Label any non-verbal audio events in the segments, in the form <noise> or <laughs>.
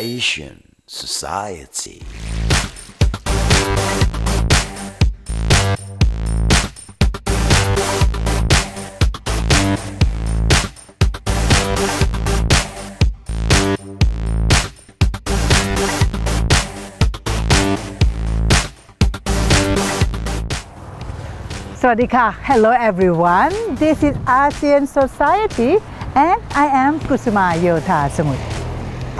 ASEAN Society. Swadika. Hello everyone. This is ASEAN Society and I am Kusuma Yotha Samut.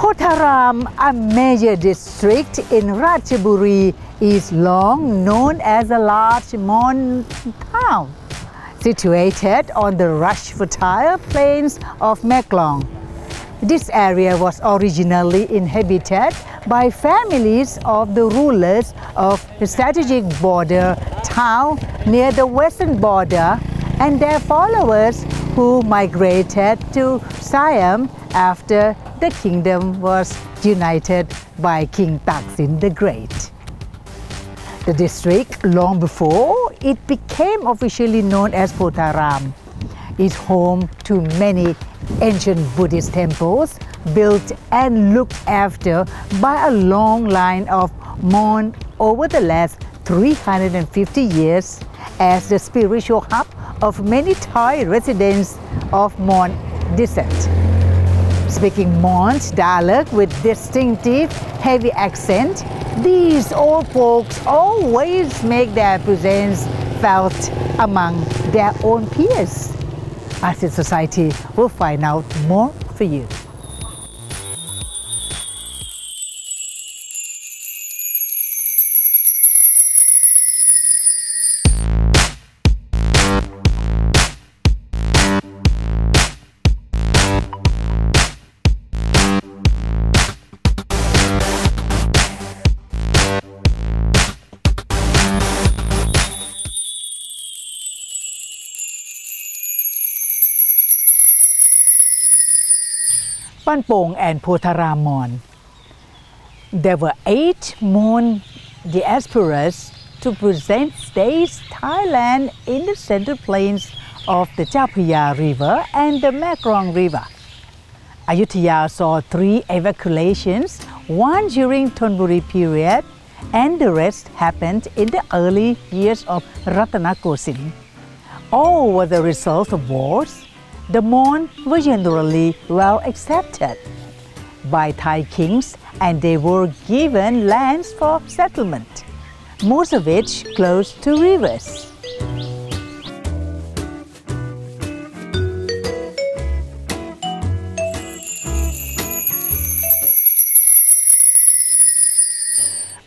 Potharam, a major district in Ratchaburi, is long known as a large Mon town, situated on the rush fertile plains of Meklong. This area was originally inhabited by families of the rulers of the strategic border town near the western border and their followers who migrated to Siam after the kingdom was united by King Taksin the Great. The district, long before it became officially known as Potharam, is home to many ancient Buddhist temples built and looked after by a long line of Mon over the last 350 years as the spiritual hub of many Thai residents of Mon descent. Speaking Mon dialect with distinctive heavy accent, these old folks always make their presence felt among their own peers. As ASEAN Society will find out more for you. Ban Pong and Potharamon. There were eight Mon diasporas to present stays Thailand in the central plains of the Phraya River and the Mekrong River. Ayutthaya saw three evacuations, one during Thonburi period and the rest happened in the early years of Ratanakosin. All were the result of wars, the Mon were generally well accepted by Thai kings and they were given lands for settlement, most of which close to rivers.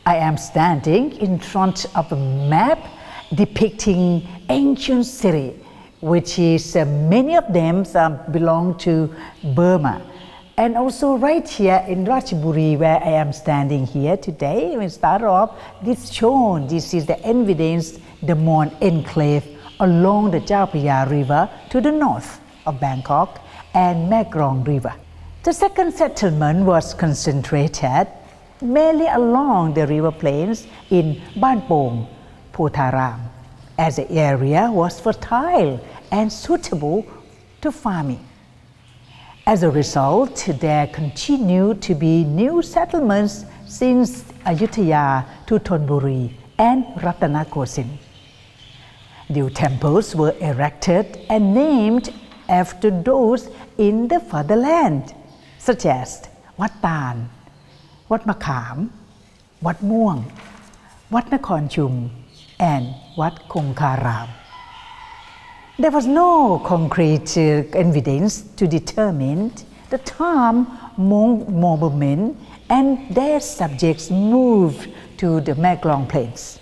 I am standing in front of a map depicting ancient city which is uh, many of them belong to Burma. And also right here in Ratchaburi where I am standing here today, we start off, this shown, this is the evidence, the Mon enclave along the Chao Phraya River to the north of Bangkok and Mekrong River. The second settlement was concentrated mainly along the river plains in Banpong, Potharam, as the area was fertile and suitable to farming. As a result, there continue to be new settlements since Ayutthaya to Thonburi and Ratanakosin. New temples were erected and named after those in the fatherland, such as Wat Tan, Wat Makham, Wat Muang, Wat Nakhon Chum, and Wat Kongkaram. There was no concrete uh, evidence to determine the time Mon movement and their subjects moved to the Meklong Plains.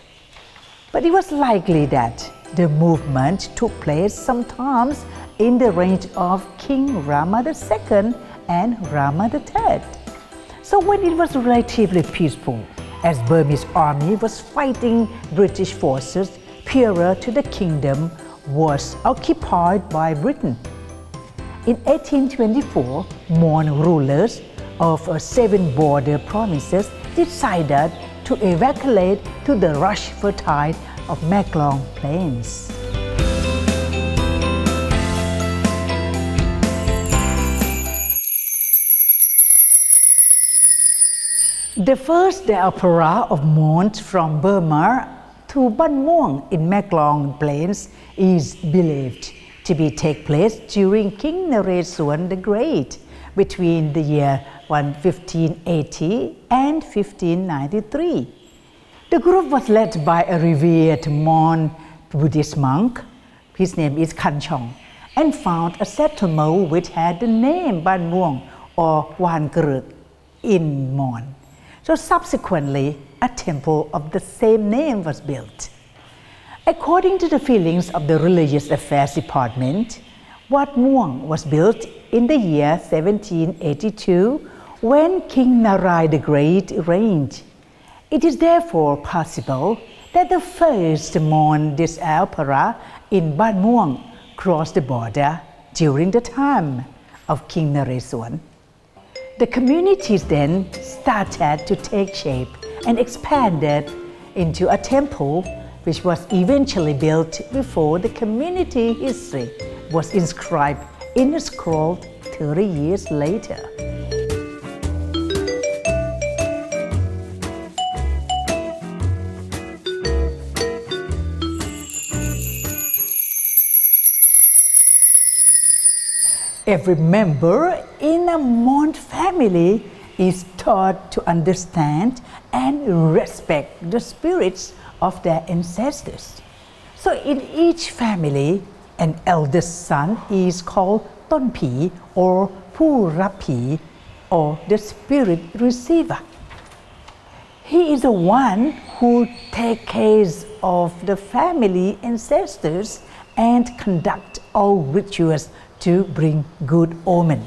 But it was likely that the movement took place sometimes in the reign of King Rama II and Rama III. So when it was relatively peaceful, as Burmese army was fighting British forces nearer to the kingdom was occupied by Britain. In 1824, Mon rulers of uh, seven border provinces decided to evacuate to the rush fertile of Meklong Plains. The first diaspora of Mon from Burma to Ban Muang in Meklong Plains is believed to be take place during King Naresuan the Great between the year 1580 and 1593. The group was led by a revered Mon Buddhist monk. His name is Kanchong and found a settlement which had the name Ban Muang or Wan Kruk in Mon. So subsequently, a temple of the same name was built. According to the feelings of the Religious Affairs Department, Wat Muang was built in the year 1782 when King Narai the Great reigned. It is therefore possible that the first Mon diaspora in Ban Muang crossed the border during the time of King Naresuan. The communities then started to take shape and expanded into a temple which was eventually built before the community history was inscribed in a scroll 30 years later. Every member in a Mon family is taught to understand and respect the spirits of their ancestors. So in each family, an eldest son is called Tonpi or Purapi or the spirit receiver. He is the one who takes care of the family ancestors and conduct all rituals to bring good omen,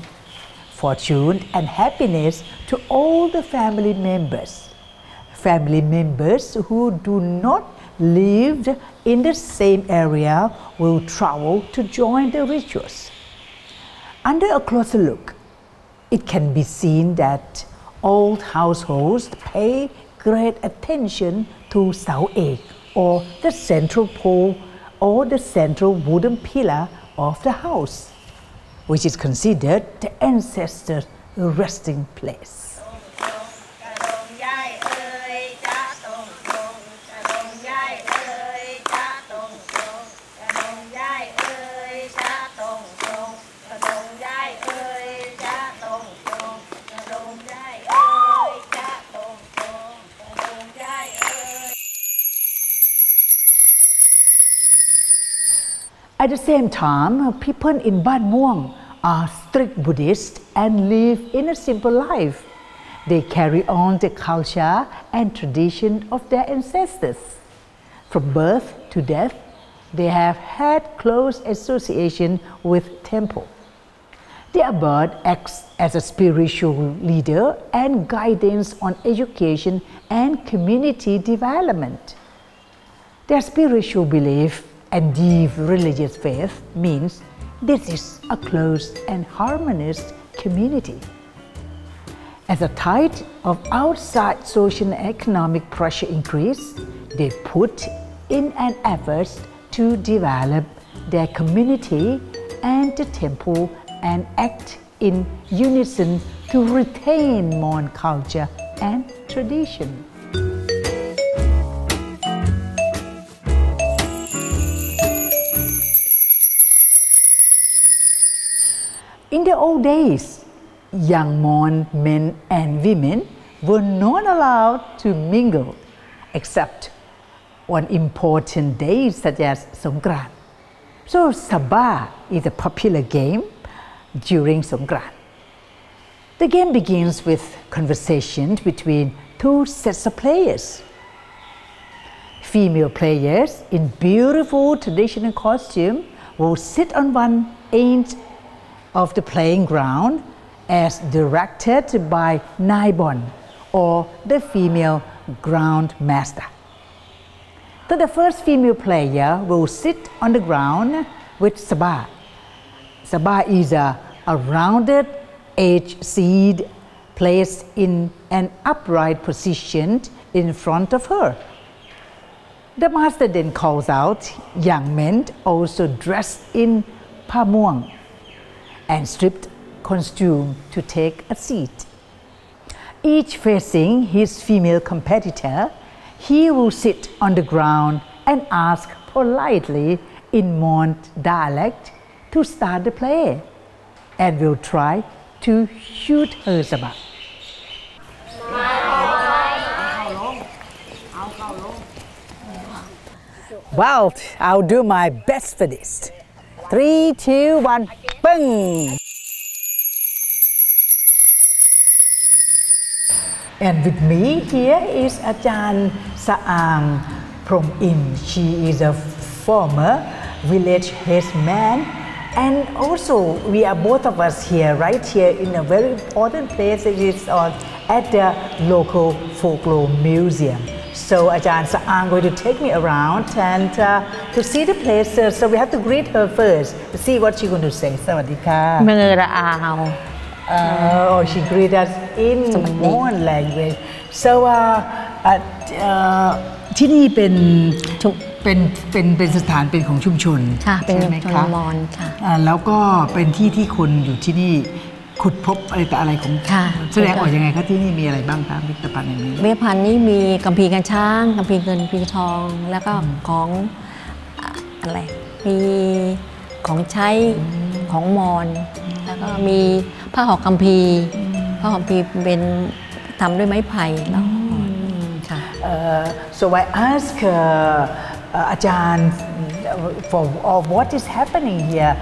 fortune and happiness to all the family members family members who do not live in the same area will travel to join the rituals. Under a closer look, it can be seen that old households pay great attention to Sao Ek or the central pole or the central wooden pillar of the house, which is considered the ancestor's resting place. At the same time, people in Ban Muang are strict Buddhists and live in a simple life. They carry on the culture and tradition of their ancestors. From birth to death, they have had close association with temple. The abbot acts as a spiritual leader and guidance on education and community development. Their spiritual belief and deep religious faith means this is a close and harmonious community. As the tide of outside social and economic pressure increase, they put in an effort to develop their community and the temple and act in unison to retain Mon culture and tradition. In the old days, young men and women were not allowed to mingle except on important days such as Songkran. So Sabah is a popular game during Songkran. The game begins with conversations between two sets of players. Female players in beautiful traditional costume will sit on one end of the playing ground as directed by Naibon or the female ground master. So the first female player will sit on the ground with Sabah. Sabah is a, a rounded edge seed placed in an upright position in front of her. The master then calls out young men also dressed in pamuang and stripped costume to take a seat. each facing his female competitor, he will sit on the ground and ask politely in Mon dialect to start the play and will try to shoot her sabah. Well, I'll do my best for this. Three, two, one, And with me here is Ajahn Saang Prom In. She is a former village headman and also we are both of us here right here in a very important place it is at the local folklore museum. So Ajahn Saang going to take me around and uh, to see the places. So we have to greet her first to see what she's going to say. สวัสดีค่ะมือระอาว Uh, oh, she greeted us in Mon language. So, uh, uh, uh, ที่นี่เป็นชุมเป็นเป็นเป็นสถานเป็นของชุมชนค่ะเป็นใช่ไหมชนคะมอญค่ะอ่าแล้วก็เป็นที่ที่คนอยู่ที่นี่ ขุดพบอะไรแต่อะไรของค่ะแสดงออกยังไงคะที่นี่มีอะไรบ้างคะพิพิธภัณฑ์แห่งนี้ เวพันธ์นี่มีกัมพีร์กันช้างกัมพีร์เงินกัมพีร์ทอง แล้วก็ของอะอะไรมีของใช้ของมอญแล้วก็มีผ้าห่อกัมพีร์ผ้าห่อกัมพีร์เป็นทำด้วยไม้ไผ่แล้วค่ะ Uh, so I ask uh, uh, Ajahn uh, for uh, what is happening here.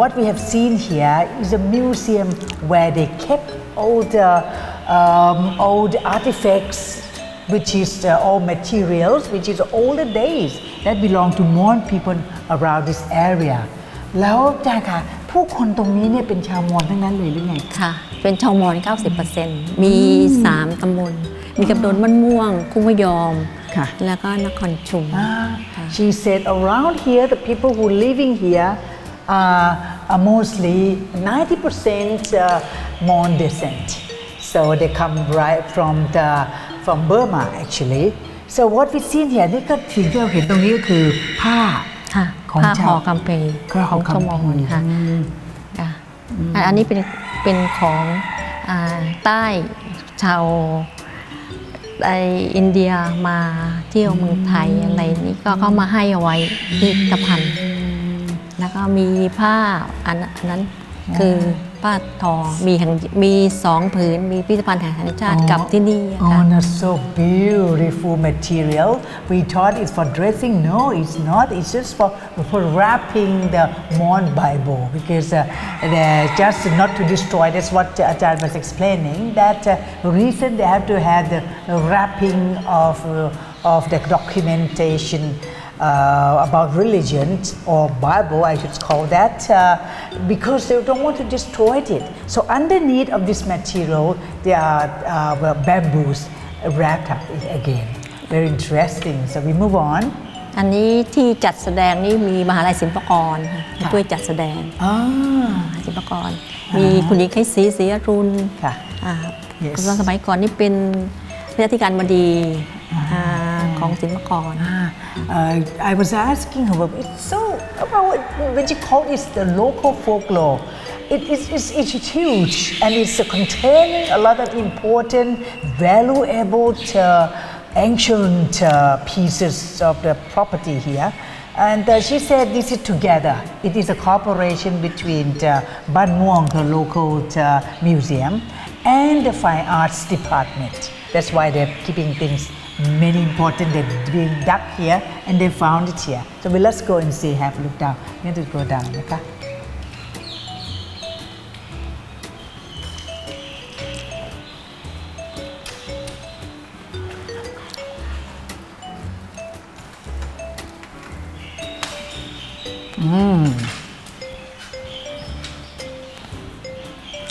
What we have seen here is a museum where they kept all the um, old artifacts, which is uh, all materials, which is older days that belong to Mon people around this area. แล้วอาจารย์ค่ะผู้คนตรงนี้เนี่ยเป็นชาวมอญทั้งนั้นเลยหรือไง ค่ะ เป็นชาวมอญ90%มี 3 ตำบล มีตำบลมันม่วง คุ้งมะยอม ค่ะ แล้วก็นครชุม Ah, she said around here, the people who living here are, are mostly 90% uh, Mon descent. So they come right from the from Burma actually. So what we see here นี่ก็สิ่งที่เราเห็นตรงนี้ก็คือผ้าค่ะของผ้าชาวห่อกัมพีผ้าห่ขอองกัชมมพีงค่ะค่ะอะอันนี้เป็นเป็นของอ่าใต้ชาว ไออินเดียมาเที่ยวเมืองไทยอะไรนี้ก็เขามาให้เอาไว้ที่พิพิธภัณฑ์แล้วก็มีผ้าอันนั้นคือ ผ้าทอมีแห่งมีสองผืนมีพิพิธภัณฑ์แห่งชาติกับที่นี่ Oh, ค่ะ that's so beautiful material. We thought it's for dressing. No, it's not. It's just for, for wrapping the Mon Bible because uh, they're just not to destroy. That's what uh, Ajahn was explaining. That uh, reason they have to have the wrapping of uh, of the documentation. Uh, about religion or Bible, I should call that, uh, because they don't want to destroy it. So underneath of this material, there are uh, well, bamboos wrapped up it again. Very interesting. So we move on. อันนี้ที่จัดแสดงนี่มีมหาลัยศิลปากรค่ะมาช่วยจัดแสดง Ah, ศิลปากร มีคุณหญิงไคศรีศรีอรุณ ค่ะ อ่า Yes ตอนสมัยก่อนนี่เป็นพระธิการบดีอ่า ของศิลปากร Ah, uh, I was asking her, but it's so, about when she called it the local folklore, it is it's, it's huge and it's containing a lot of important, valuable, uh, ancient uh, pieces of the property here. And uh, she said this is together. It is a cooperation between the Ban Muang, the local uh, museum, and the fine arts department. That's why they're keeping things many important. They're being dug here and they found it here. So we let's go and see, have a look down. We have to go down, okay? Mm.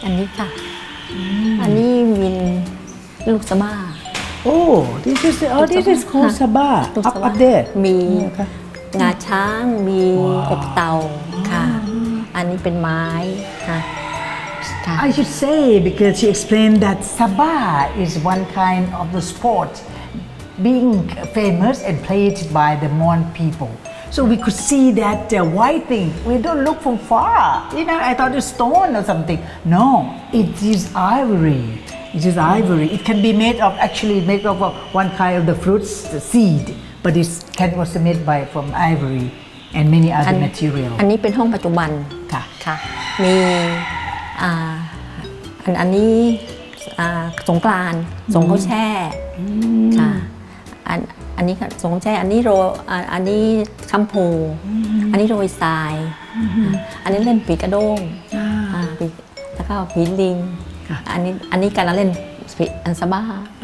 อันนี้ค่ะ อันนี้วินลูกสะบ้า Oh, this is oh, this is called ค่ะ Sabah ลูก up สะบ้า up there. มี Okay. งาช้าง มีอกเต่าค่ะ อันนี้เป็นไม้ค่ะค่ะ I should say because she explained that Sabah is one kind of the sport being famous and played by the Mon people. So we could see that uh, white thing. We don't look from far. You know, I thought it's stone or something. No, it is ivory. It is ivory. It can be made of actually made of uh, one kind of the fruits, the seed, but it can also made by from ivory and many อั other material. อันนี้เป็นห้องปัจจุบันค่ะ ค่ะ มีอ่าอันอันนี้อ่าสงกรานต์สงเขาแช่ค่ะอันอันนี้ค่ะสงเขาแช่ อันนี้โรอ่าอันนี้แชมพูอันนี้โรยทรายอ่าอันนี้เล่นผีกระด้งอ่าผีแล้วก็ผีลิงค่ะ <laughs> อันนี้อันนี้การละเล่นผีอันซาบ้า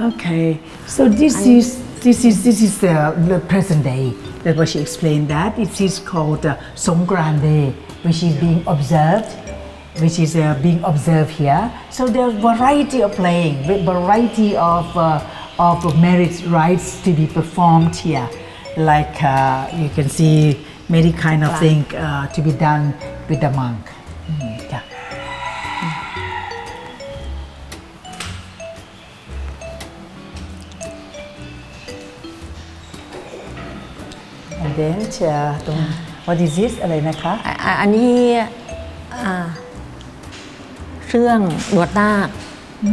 Okay, so this is this is this is the, the present day. That what she explained that it is called uh, Songkrande, which is being observed, which is uh, being observed here. So there's variety of playing, with variety of uh, of merit rites to be performed here, like uh, you can see many kind of thing uh, to be done with the monk. Mm, yeah. And then จะตรง what is this อะไรนะคะ อ่ะอ่ะอันนี้อ่าเครื่องบวชนาค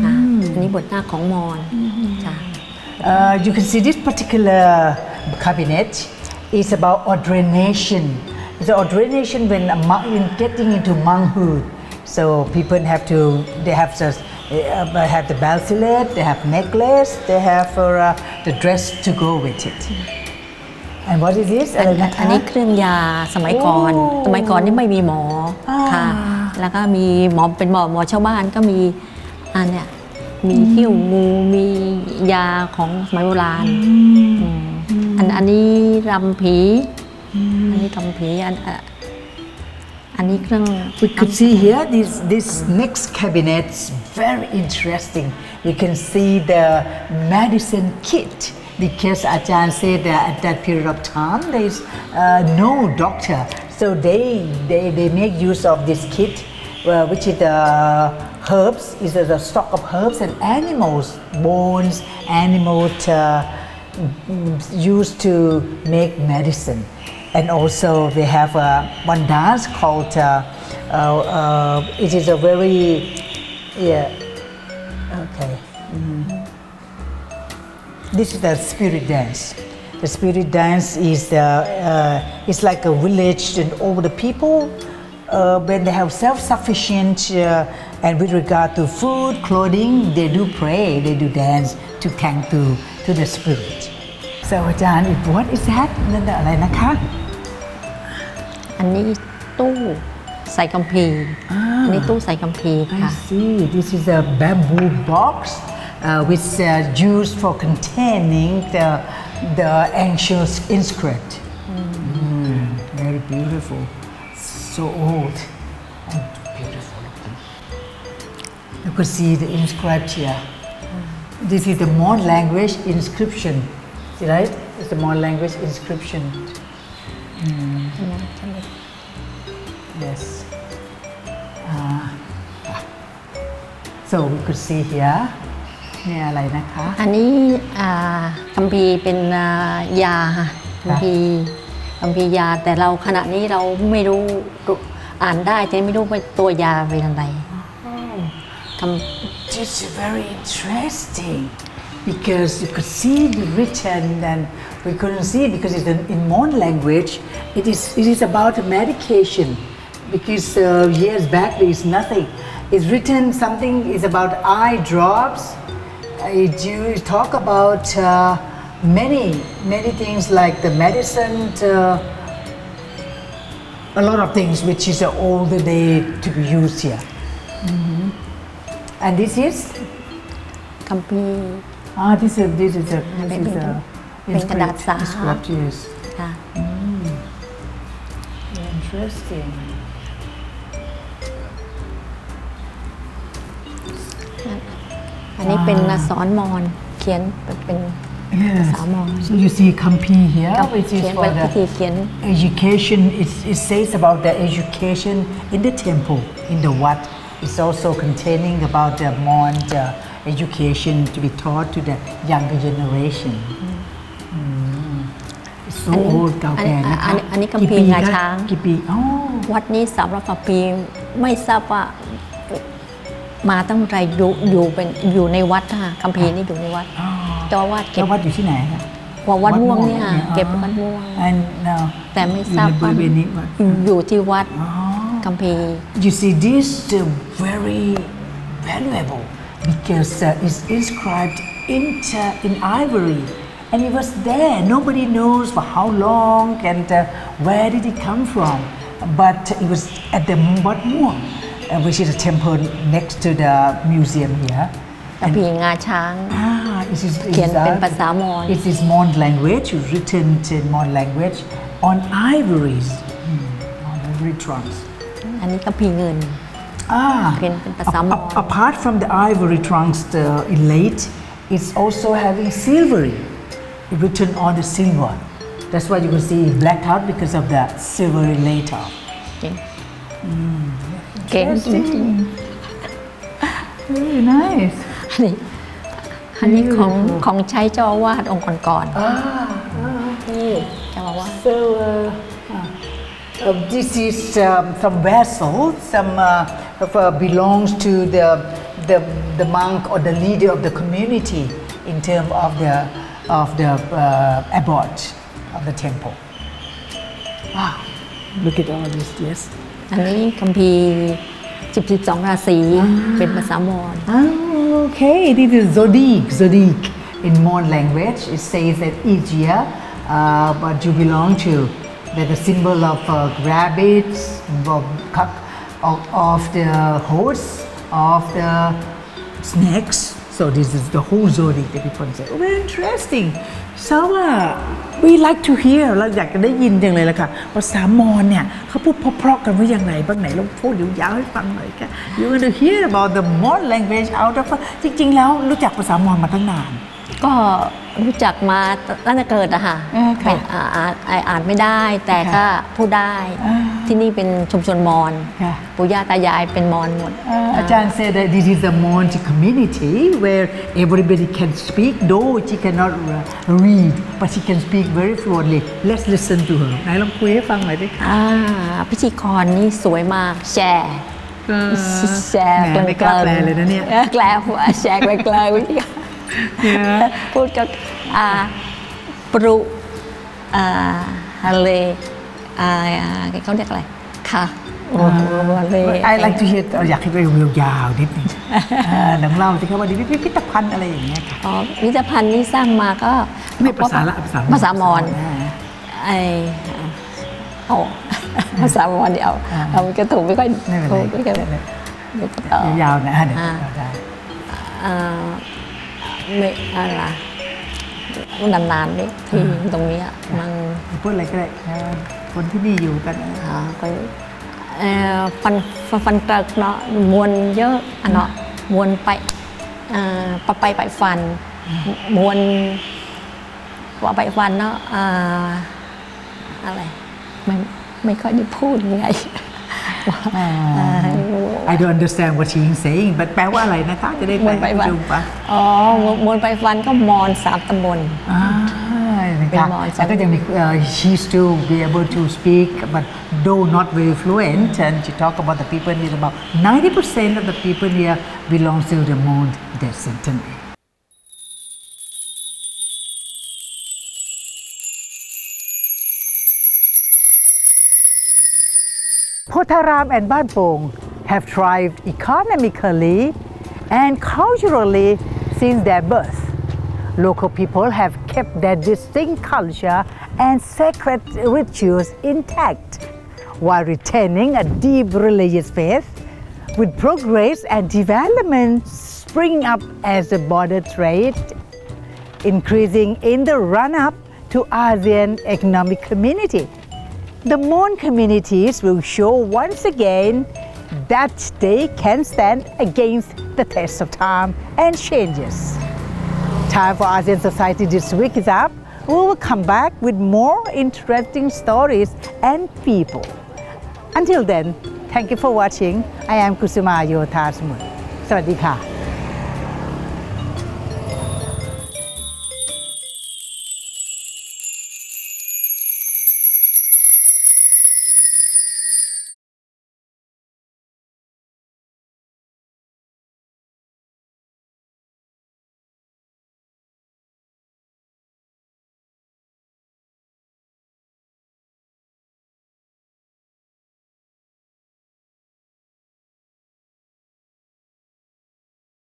ค่ะอันนี้บวชนาคของมอญจ้ะ Uh, you can see this particular cabinet is about ordination. It's ordination when a monk in getting into monkhood. So people have to they have just uh, have the bracelet, they have necklace, they have uh, the dress to go with it. And what is this? อันอะไรนะอันคะนี้เครื่องยาสมัยก่อน โอ้สมัยก่อนนี่ไม่มีหมออา ค่ะ แล้วก็มีหมอเป็นหมอหมอชาวบ้านก็มีอันเนี้ยมีหิ้วงูมียาของสมัยโบราณอืมอันอันนี้รำผี อันนี้รำผีอันอะอันนี้เครื่อง We could see here this this next cabinet is very interesting. You can see the medicine kit because that at that period of time there is uh, no doctor, so they, they they make use of this kit, uh, which is the herbs, is the stock of herbs and animals, bones, animals Uh, used to make medicine. And also they have uh, one dance called, uh, uh, uh, it is a very, yeah, okay. Mhm. This is the spirit dance. The spirit dance is, uh, uh, it's like a village and all the people, uh, when they have self-sufficient uh, and with regard to food, clothing, they do pray, they do dance to thank to, to the spirit. So Ajahn, what is that? นั่นอะไรนะคะ อันนี้ตู้ใส่กัมพีร์อันนี้ตู้ใส่กัมพีร์ I ค่ะ see. This is a bamboo box uh, which uh, used for containing the, the ancient inscript. Mm, very beautiful. So old and beautiful looking. You could see the inscribed here. This is the Mon language inscription. See, right? It's the Mon language inscription. Mm. Yes. Uh, so we could see here เนี่ยอะไรนะคะ อันนี้อ่าคัมภีร์เป็นอ่ายาค่ะคัมภีร์คัมภีร์ยาแต่เราขณะนี้เราไม่รู้รู้อ่านได้แต่ไม่รู้ว่าตัวยาเป็นอะไรคำ This is very interesting because you could see the written and we couldn't see because it's in, in Mon language. It is it is about medication because uh, years back there is nothing. It's written something is about eye drops. you talk about uh, many, many things like the medicine, uh, a lot of things which is uh, all the day to be used here. Mm -hmm. And this is? Company. Ah, this is, this is a, this is a, it's great, it's great, yes. Yeah. Mm. Interesting. ค่ะ Interesting. อันนี้เป็นอักษรมอญเขียนเป็น Yes. ภาษามอญ So you see Kampi here, กับ which is เขียน for เป็นพิธี the เขียน education. It, it says about the education in the temple, in the wat. It's also containing about the Mon uh, education to be taught to the younger generation. Mm. It's so อันนี้ old เก่าแก่นะอัคะนนี้อันนี้คัมภีร์กี่ปีงาคะช้าง กี่ปีอ๋อ วัดนี้สามร้อยกว่าปีไม่ทราบว่า มาตั้งแต่อยู่อยู่เป็นอยู่ในวัดค่ะคัมภีร์นี่อยู่ในวัดอ๋อเจ้าอาวาดเก็แล้บววัดอยู่ที่ไหนคะว่าวัดม่วงเนี่ยวัดม่วงเก็บวัดม่วงอันเนาะแต่ไม่อยู่ทราบในบว่าริเวณนี้วัดอยู่ที่วัดอ๋อคัมภีร์ You see, this is very valuable because uh, it's inscribed in, uh, in ivory. And it was there. Nobody knows for how long and uh, where did it come from. But it was at the Wat Muang, uh, which is a temple next to the museum here. คัมภีร์งาช้าง Ah, it is, it เขียน is, เป็น uh, ภาษามอญ It is Mon language, written in Mon language on ivories, hmm, on ivory trunks. อันนี้คัมภีร์เงิน Ah, เป็นเป็นภาษามอญ a- apart from the ivory trunks the inlaid, it's also having silvery written on the silver. That's why you can see it blacked out because of the silvery later. เก่งเก่งจริง Very nice. ๆอันนี้อันนี้ของของใช้เจ้าอาวาดองค์ก่อน Ah, ah, ๆนี่เจ้าอาวาส So uh, uh, this is um, some vessel, some uh, of, uh, belongs to the, the the monk or the leader of the community in terms of the of the uh, abbot of the temple. Wow, look at all this, yes. อันนี้คัมภีร์สิบสิบสองราศีเป็นภาษามอญ Oh, okay, this is zodiac, zodiac. In Mon language, it says that each year, uh, what you belong to, that the symbol of uh, rabbits, of, cock, of, of the horse, of the snakes. So this is the whole zodiac that people say. Oh, very interesting. So uh, we like to hear เราอยากจะได้ยินจังเลยละค่ะภาษามอญเนี่ยเขาพูดเพราะๆกันว่าอย่างไรบ้างไหนลองพูดยาวๆให้ฟังหน่อยค่ะ You want to hear about the Mon language out of จริงๆ แล้วรู้จักภาษามอญมาตั้งนาน ก็ รู้จักมาตั้งแต่เกิดอะค่ะเออค่ะเป็นอ่าอ่านอ่านอ่านไม่ได้แต่ค่ะก็พูดได้อ่าที่นี่เป็นชุมชนมอญค่ะปู่ย่าตายายเป็นมอญหมด Uh, Ajahn said that this is a Monte community where everybody can speak, though she cannot uh, read, but she can speak very fluently. Let's listen to her. ไหนลองคุยให้ฟังหน่อยดิค่ะอ่าพิธีกรนี่สวยมากแชร์แชร์แหมไม่กล้าแปลเลยนะเนี่ยออแกลหัวแชร์ไกลๆวิธีการ พูดก็อ่าปรุอ่าทะเลอ่าเขาเรียกอะไร ค่ะโอ้โหทะเล I like to hear อยากให้ไปยาวๆนิดนึงอ่าหนังเล่าสิครับว่าดีพิพิธภัณฑ์อะไรอย่างเงี้ยค่ะอ๋อพิพิธภัณฑ์นี่สร้างมาก็ไม่ภาษาละภาษาภาษามอญอ่าไอเอาภาษามอญเดี๋ยวเอามันก็ถูกไม่ค่อยไม่เป็นไรถูกไม่ค่อยไม่เป็นไรเดี๋ยวต่อยาวๆนะเดี๋ยวอ่า ได้อ่าไม่อะไรมันนานๆนี่ที่ตรงเนี้ยมันพูดอะไรก็ได้อ่าคนที่นี่อยู่กันอ่าก็เอ่อฟันฟันฟันเตกเนาะมวนเยอะอะเนาะมวนไปอ่าปะไปไปฟันมวนว่าไปฟันเนาะอ่าอะไรไม่ไม่ค่อยได้พูดไงอ่าอ่า I don't understand what she's saying but แปลว่าอะไรนะคะจะได้มนไปฟันอ๋อมนไปฟันก็มอนสามตำบลเป็นมอนแล้วก็ยังมี she still be able to speak but though not very fluent and she talk about the people here about 90% of the people here belongs to the Mon descent Potharam and Ban Pong have thrived economically and culturally since their birth. Local people have kept their distinct culture and sacred rituals intact while retaining a deep religious faith with progress and development springing up as the border trade increasing in the run-up to ASEAN Economic Community. The Mon communities will show once again that they can stand against the test of time and changes. Time for ASEAN Society this week is up. We will come back with more interesting stories and people. Until then, thank you for watching. I am Kusuma Yotha Smut. สวัสดีค่ะ